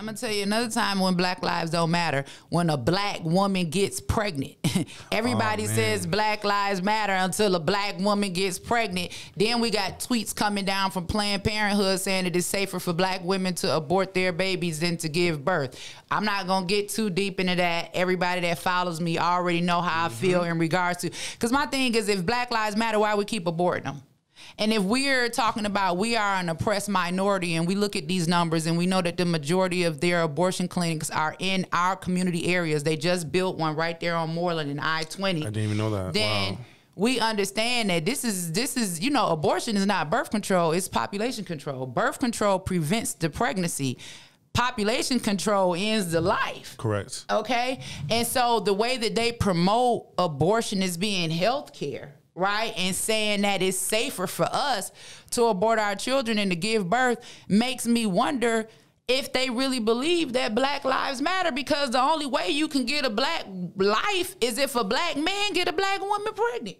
I'm gonna tell you another time when Black Lives don't matter. When a black woman gets pregnant, everybody Oh, says Black Lives Matter until a black woman gets pregnant. Then we got tweets coming down from Planned Parenthood saying it is safer for black women to abort their babies than to give birth. I'm not gonna get too deep into that. Everybody that follows me already know how I mm-hmm. feel in regards to. Because my thing is, if Black Lives Matter, why we keep aborting them? And if we're talking about we are an oppressed minority and we look at these numbers and we know that the majority of their abortion clinics are in our community areas, they just built one right there on Moreland and I 20. I didn't even know that. Then wow. we understand that this is this is you know abortion is not birth control it's population control birth control prevents the pregnancy population control ends the life Correct. Okay. And so the way that they promote abortion as being health care, right? And saying that it's safer for us to abort our children and to give birth makes me wonder if they really believe that black lives matter because the only way you can get a black life is if a black man get a black woman pregnant.